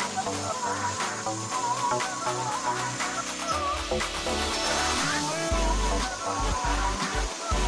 Thank you.